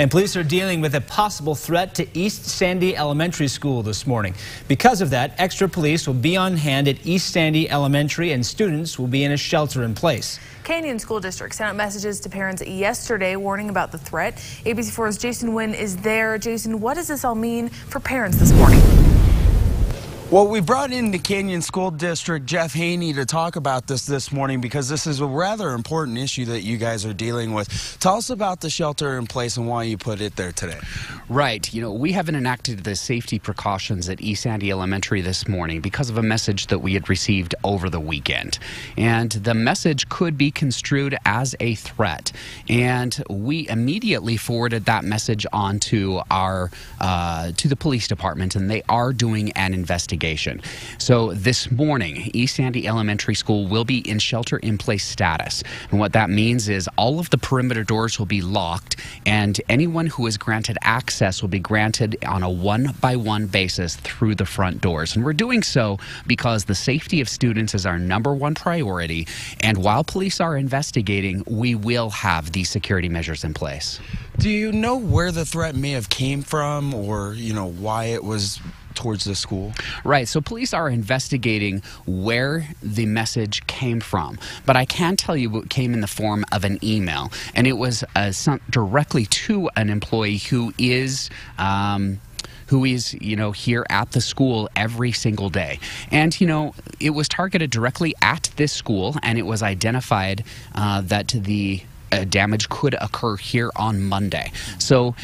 And police are dealing with a possible threat to East Sandy Elementary School this morning. Because of that, extra police will be on hand at East Sandy Elementary and students will be in a shelter in place. Canyons School District sent out messages to parents yesterday warning about the threat. ABC4's Jason Wynn is there. Jason, what does this all mean for parents this morning? Well, we brought in the Canyons School District, Jeff Haney, to talk about this this morning because this is a rather important issue that you guys are dealing with. Tell us about the shelter in place and why you put it there today. Right. You know, we haven't enacted the safety precautions at East Sandy Elementary this morning because of a message that we had received over the weekend. And the message could be construed as a threat. And we immediately forwarded that message on to our uh, to the police department, and they are doing an investigation. So this morning, East Sandy Elementary School will be in shelter in place status. And what that means is all of the perimeter doors will be locked, and anyone who is granted access will be granted on a one by one basis through the front doors. And we're doing so because the safety of students is our number one priority. And while police are investigating, we will have these security measures in place. Do you know where the threat may have came from or, you know, why it was towards the school? Right. So police are investigating where the message came from. But I can tell you it came in the form of an email. And it was uh, directly to an employee who is. Um, who is, you know, here at the school every single day. And, you know, it was targeted directly at this school, and it was identified uh, that the uh, damage could occur here on Monday. So,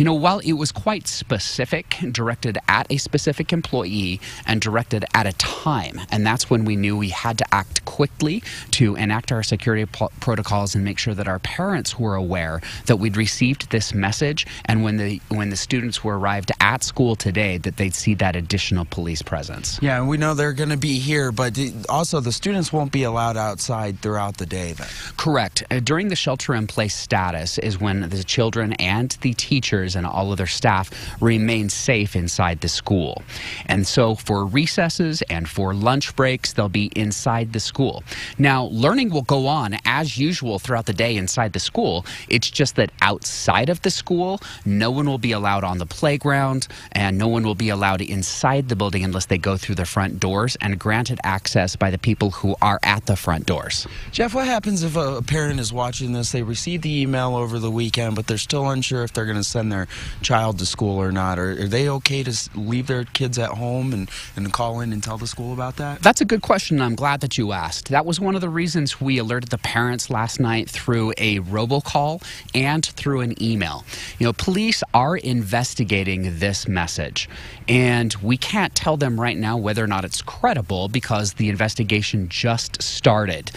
you know, while it was quite specific, directed at a specific employee and directed at a time, and that's when we knew we had to act quickly to enact our security protocols and make sure that our parents were aware that we'd received this message, and when the when the students were arrived at school today, that they'd see that additional police presence. Yeah, and we know they're going to be here, but also the students won't be allowed outside throughout the day. Then. Correct. Uh, during the shelter-in-place status is when the children and the teachers teachers and all of their staff remain safe inside the school. And so for recesses and for lunch breaks, they'll be inside the school. Now, learning will go on as usual throughout the day inside the school. It's just that outside of the school, no one will be allowed on the playground and no one will be allowed inside the building unless they go through the front doors and granted access by the people who are at the front doors. Jeff, what happens if a parent is watching this? They receive the email over the weekend, but they're still unsure if they're going to send their child to school or not? Or are they okay to leave their kids at home and, and call in and tell the school about that? That's a good question. I'm glad that you asked. That was one of the reasons we alerted the parents last night through a robocall and through an email. You know, police are investigating this message, and we can't tell them right now whether or not it's credible because the investigation just started.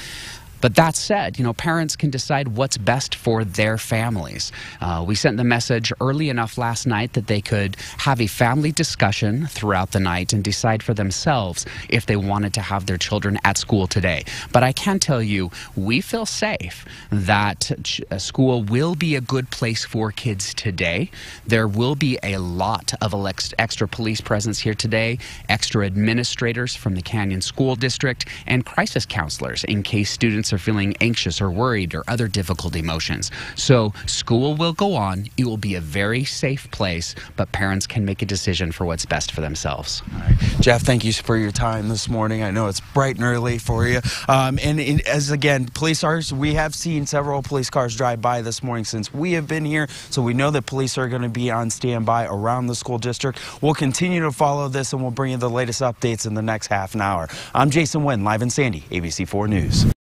But that said, you know, parents can decide what's best for their families. Uh, we sent the message early enough last night that they could have a family discussion throughout the night and decide for themselves if they wanted to have their children at school today. But I can tell you, we feel safe that school will be a good place for kids today. There will be a lot of extra police presence here today, extra administrators from the Canyons School District, and crisis counselors in case students are feeling anxious or worried or other difficult emotions. So school will go on. It will be a very safe place, but parents can make a decision for what's best for themselves. Jeff, thank you for your time this morning. I know it's bright and early for you. Um, and, and as again, police cars, we have seen several police cars drive by this morning since we have been here. So we know that police are going to be on standby around the school district. We'll continue to follow this and we'll bring you the latest updates in the next half an hour. I'm Jason Wynn, live in Sandy, ABC4 News.